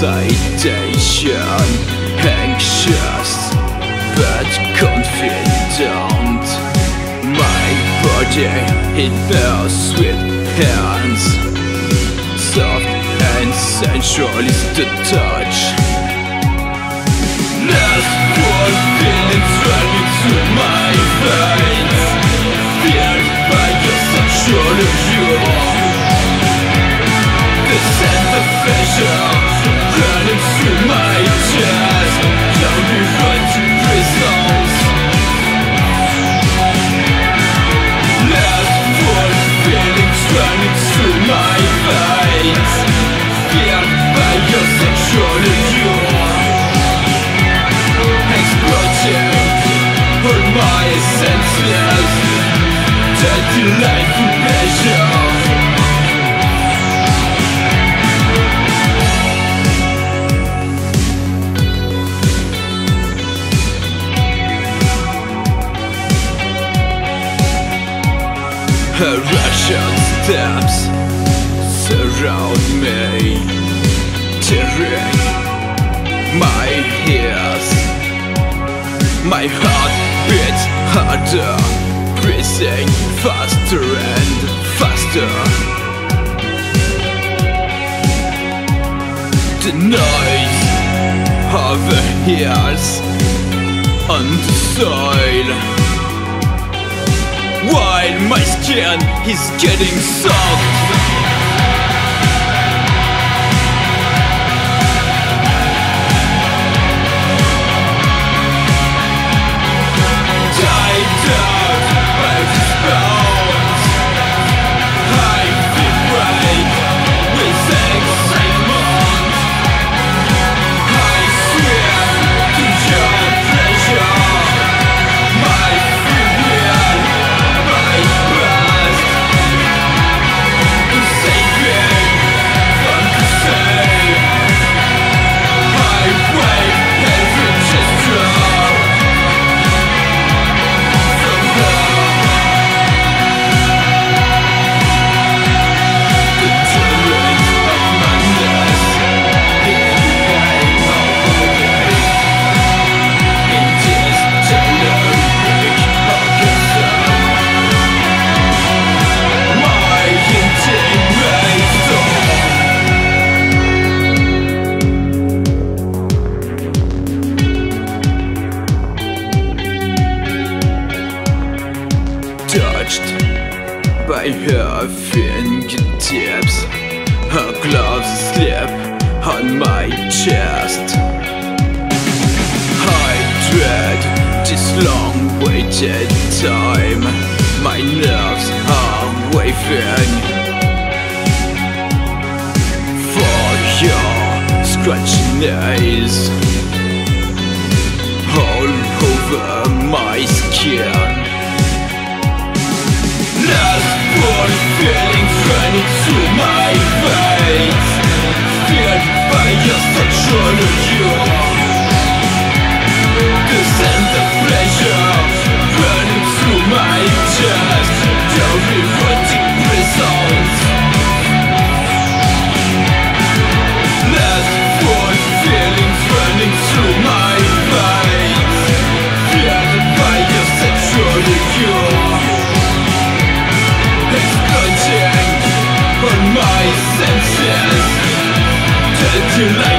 hesitation Anxious but confident. My body it bears with hands. Soft and sensual is the touch. Last one feelings all my senses That delightful pleasure Russian steps surround me Tearing my ears. My heart beats harder Breathing faster and faster. The noise of the heels on the soil. While my skin is getting soft by her fingertips Her gloves slip on my chest. I dread this long-waited time. My nerves are waving. For your scratchy nails All over my skin Those feelings running through my veins Filled by your The of pleasure through my chest running through my veins Filled by your too late.